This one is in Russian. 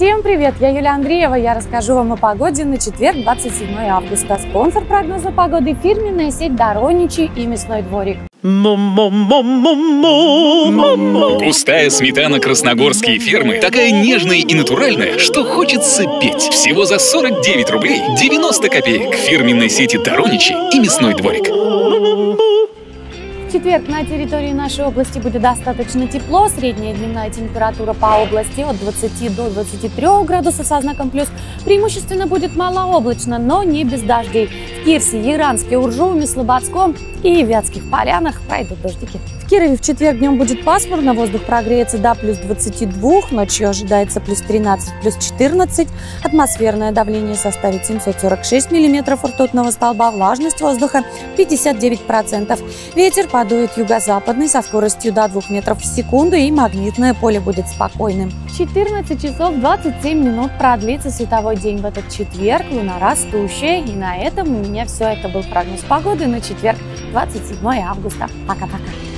Всем привет! Я Юлия Андреева. Я расскажу вам о погоде на четверг, 27 августа. Спонсор прогноза погоды – фирменная сеть Дороничи и Мясной дворик. Густая сметана красногорские фермы такая нежная и натуральная, что хочется петь. Всего за 49 рублей 90 копеек. Фирменной сети Дороничи и Мясной дворик. Четверг на территории нашей области будет достаточно тепло. Средняя дневная температура по области от 20 до 23 градусов со знаком плюс. Преимущественно будет малооблачно, но не без дождей. Кирсе, Яранске, Уржуме, Слободском и Вятских полянах пройдут дождики. В Кирове в четверг днем будет пасмурно, воздух прогреется до плюс 22, ночью ожидается плюс 13, плюс 14. Атмосферное давление составит 746 миллиметров ртутного столба, влажность воздуха 59%. Ветер подует юго-западный со скоростью до 2 метров в секунду и магнитное поле будет спокойным. 14 часов 27 минут продлится световой день в этот четверг, луна растущая. И на этом у меня все. Это был прогноз погоды на четверг, 27 августа. Пока-пока.